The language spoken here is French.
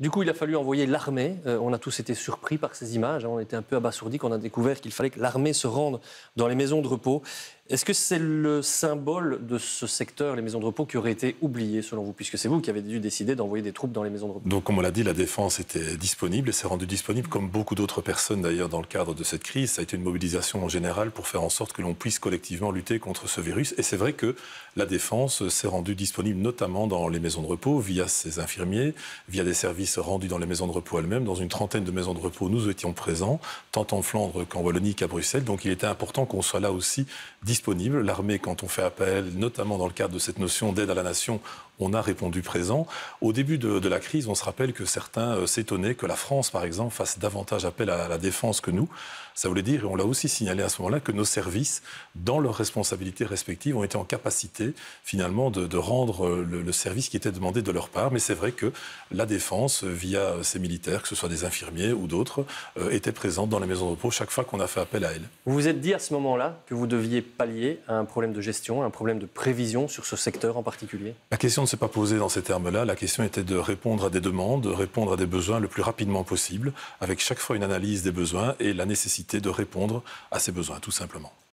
Du coup, il a fallu envoyer l'armée. Euh, on a tous été surpris par ces images. Hein. On était un peu abasourdis quand on a découvert qu'il fallait que l'armée se rende dans les maisons de repos. Est-ce que c'est le symbole de ce secteur, les maisons de repos, qui aurait été oublié selon vous Puisque c'est vous qui avez dû décider d'envoyer des troupes dans les maisons de repos. Donc, comme on l'a dit, la défense était disponible et s'est rendue disponible, comme beaucoup d'autres personnes d'ailleurs dans le cadre de cette crise. Ça a été une mobilisation en général pour faire en sorte que l'on puisse collectivement lutter contre ce virus. Et c'est vrai que la défense s'est rendue disponible notamment dans les maisons de repos via ses infirmiers, via des services rendus dans les maisons de repos elles-mêmes. Dans une trentaine de maisons de repos, nous étions présents, tant en Flandre qu'en Wallonie qu'à Bruxelles. Donc il était important qu'on soit là aussi disponible. L'armée, quand on fait appel, notamment dans le cadre de cette notion d'aide à la nation, on a répondu présent. Au début de, la crise, on se rappelle que certains euh, s'étonnaient que la France, par exemple, fasse davantage appel à la défense que nous. Ça voulait dire, et on l'a aussi signalé à ce moment-là, que nos services, dans leurs responsabilités respectives, ont été en capacité, finalement, de, rendre euh, le, service qui était demandé de leur part. Mais c'est vrai que la défense, via ses militaires, que ce soit des infirmiers ou d'autres, euh, était présente dans les maisons de repos chaque fois qu'on a fait appel à elle. Vous vous êtes dit à ce moment-là que vous deviez à un problème de gestion, un problème de prévision sur ce secteur en particulier? La question ne s'est pas posée dans ces termes-là. La question était de répondre à des demandes, de répondre à des besoins le plus rapidement possible, avec chaque fois une analyse des besoins et la nécessité de répondre à ces besoins, tout simplement.